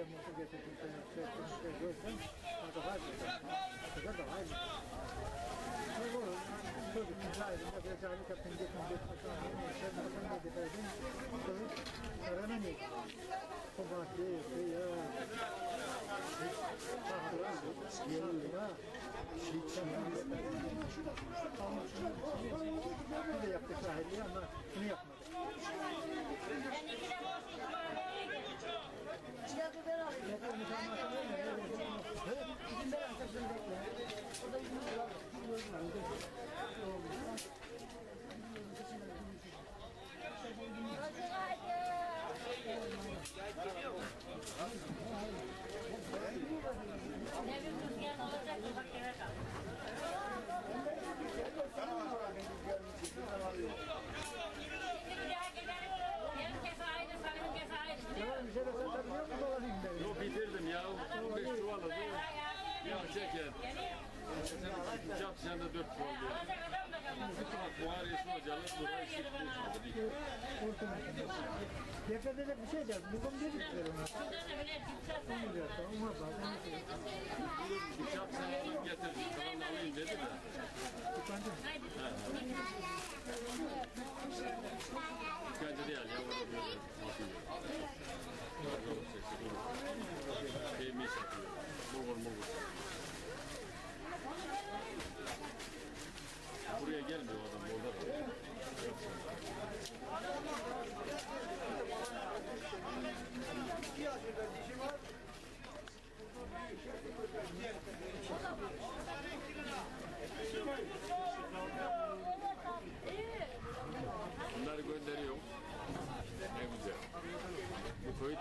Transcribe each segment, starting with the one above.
işte motor getirdim seni şey ettim şey görsem hadi hadi hadi da hadi ne olur çocuk güzel de bir cani kapın gittim gittim sonra şey bakın ne dedim sonra arana ne Kubatı ya Tahran yılına Bir de yaptık sahili ama Yok bitirdim ya. 15 çuval aldım. Ya çeker. Çat da 4 çuval diyor. Da kalmaz. Buhar resmi hocalı. Buhar Dikkat edecek bir şey de bugün ona. Da bile gideceğiz. Olmuyor tamam mı? Bazen Çap sen alıp getirdim. Tamam alayım dedi de. Haydi. Bence değil ya.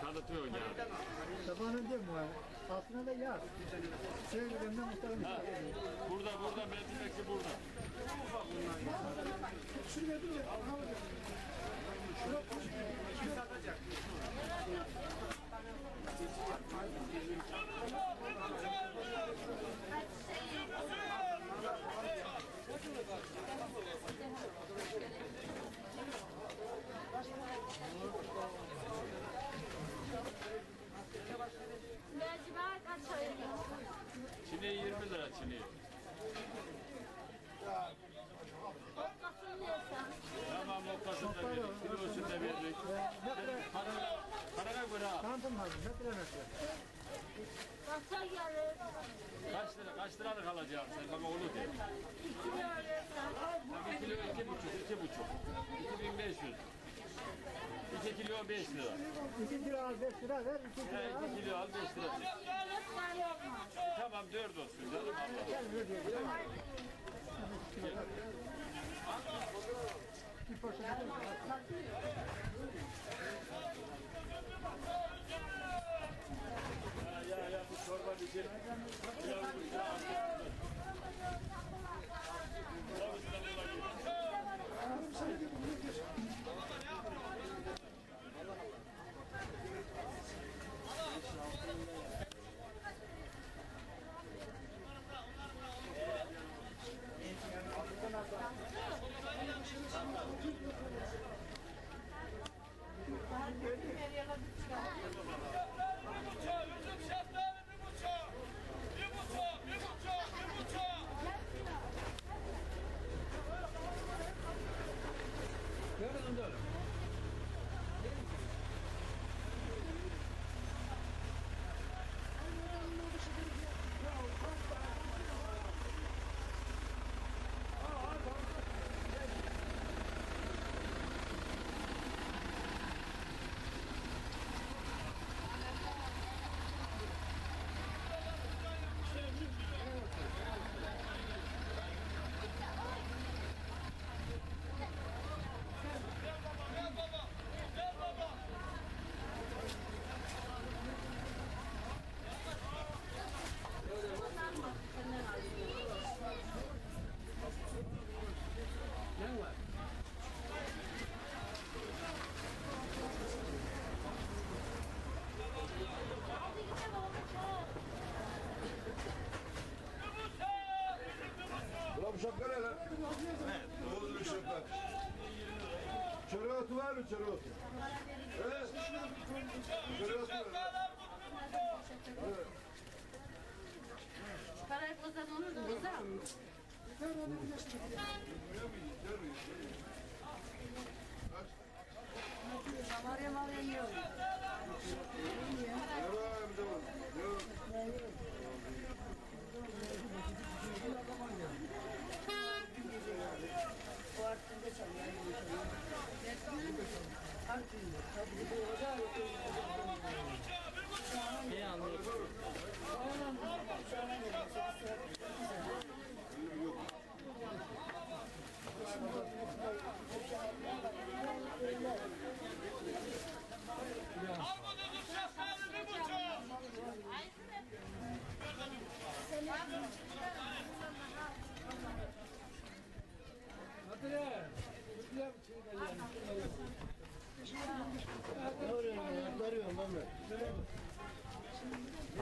Tanıtmıyorsun yani. Sabahın değil mi? Altına da yaz. Sevgilimden muhtarım Ha, burada burada Mercimek burada. Mercimek 20 lira çineği. Ortasını yesen. Tamam noktasını da verdik. Kilosunu da verdik. Ne kadar Para, parana göre al. tanıtım lazım. Ne kadar nasıl? Kaça gelir? Kaç lira, kaç liralık alacağım sen bana onu de. İki verirsen. Bir kilo iki buçuk, iki buçuk. İki bin beş yüz. İki kilo beş lira. 2 kilo al 5 lira ver. 2 kilo al. iki kilo al beş lira. Lütfen yapma. Tamam dört olsun canım Allah. Gel ver diyor. Bir poşet Чароту вару, чароту. Э? Чароту вару. Parayı bozan olur mu? Bozan mı? Ver onu bir Maria Maria yiyor. Devam, devam. Devam.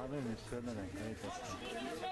我妹妹生的两个